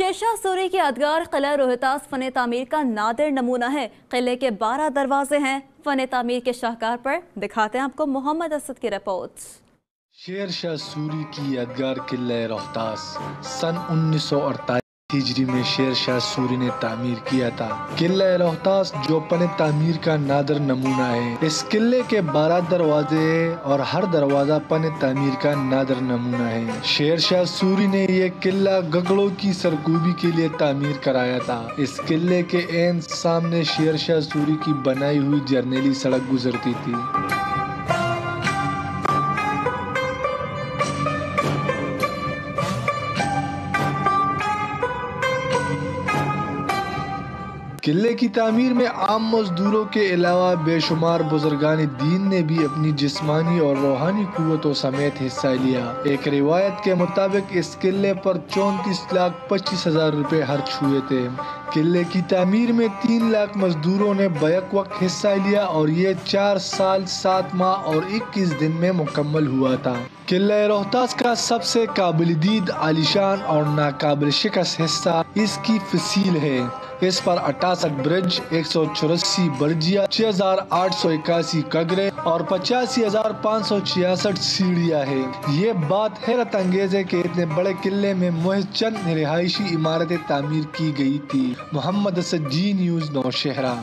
Sher Shah sorry کی ادگار قلعہ روہتاس فن تعمیر کا نادر نمونہ ہے۔ قلعے کے بارہ دروازے ہیں۔ فن تعمیر کے شاہکار پر دکھاتے ہیں آپ کو محمد اسد کی رپورٹ۔ شیر شاہ سوری کی یادگار قلعہ روہتاس سن انیس سو اڑتالیس ہجری میں شیر شاہ سوری نے تعمیر کیا تھا۔ قلعہ روہتاس جو پن تعمیر کا نادر نمونہ ہے۔ اس قلعے کے بارہ دروازے اور ہر دروازہ پن تعمیر کا نادر نمونہ ہے۔ شیر شاہ سوری نے یہ قلعہ گگڑوں کی سرکوبی کے لیے تعمیر کرایا تھا۔ اس قلعے کے این سامنے شیر شاہ سوری کی بنائی ہوئی جرنیلی سڑک گزرتی تھی۔ قلعے کی تعمیر میں عام مزدوروں کے علاوہ بے شمار بزرگان دین نے بھی اپنی جسمانی اور روحانی قوتوں سمیت حصہ لیا۔ ایک روایت کے مطابق اس قلعے پر چونتیس لاکھ پچیس ہزار روپے خرچ ہوئے تھے۔ قلعے کی تعمیر میں تین لاکھ مزدوروں نے بیک وقت حصہ لیا اور یہ چار سال سات ماہ اور اکیس دن میں مکمل ہوا تھا۔ قلعہ روہتاس کا سب سے قابل دید عالیشان اور ناقابل شکست حصہ اس کی فصیل ہے۔ اس پر اٹھاسٹھ برج، ایک سو چوراسی برجیا چھ ہزار آٹھ سو اکاسی کگرے اور پچاسی ہزار پانچ سو چھیاسٹھ سیڑھیاں ہے یہ بات حیرت انگیز ہے کہ اتنے بڑے قلعے میں محض چند رہائشی عمارتیں تعمیر کی گئی تھی محمد سجی نیوز نوشہرہ